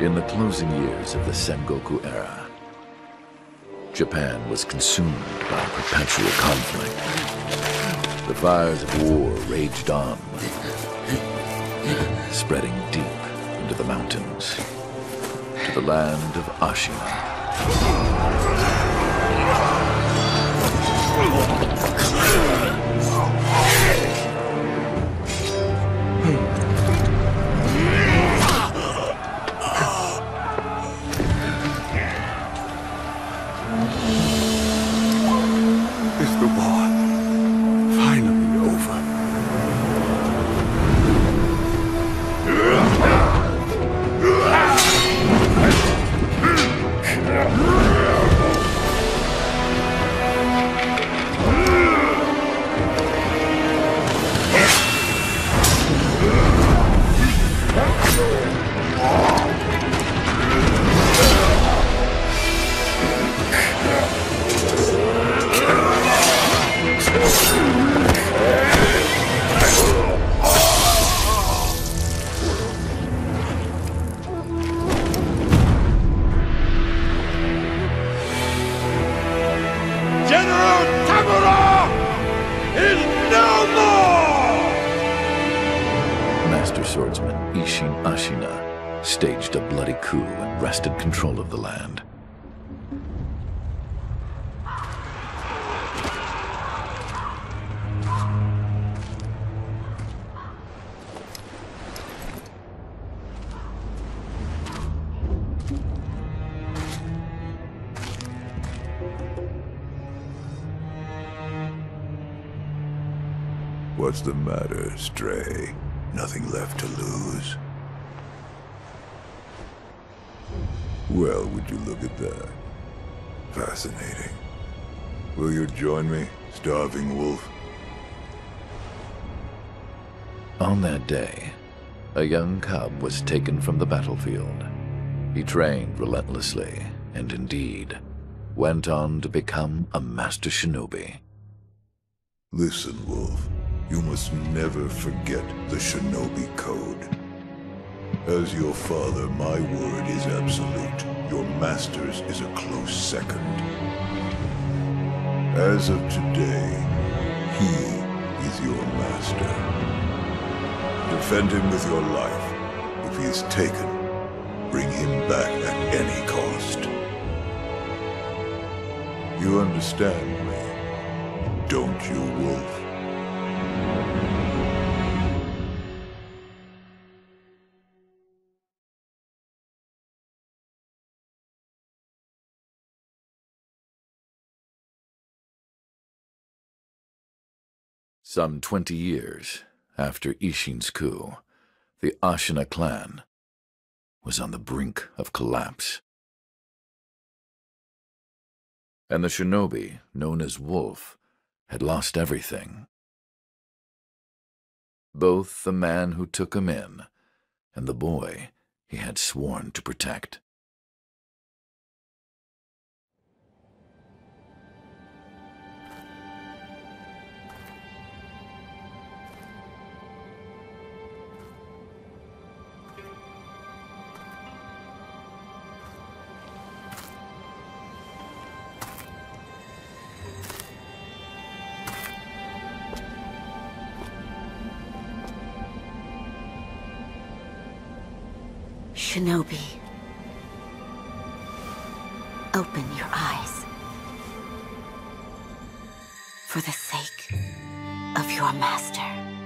In the closing years of the Sengoku era, Japan was consumed by perpetual conflict. The fires of war raged on, spreading deep into the mountains, to the land of Ashina. Is the war Master swordsman Ishin Ashina staged a bloody coup and wrested control of the land. What's the matter, Stray? Nothing left to lose? Well, would you look at that? Fascinating. Will you join me, starving wolf? On that day, a young cub was taken from the battlefield. He trained relentlessly, and indeed, went on to become a master shinobi. Listen, Wolf. You must never forget the Shinobi Code. As your father, my word is absolute. Your master's is a close second. As of today, he is your master. Defend him with your life. If he is taken, bring him back at any cost. You understand me, don't you, Wolf? Some 20 years after Ishin's coup, the Ashina clan was on the brink of collapse. And the shinobi, known as Wolf, had lost everything. Both the man who took him in and the boy he had sworn to protect. Shinobi. Open your eyes. For the sake of your master.